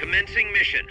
Commencing mission.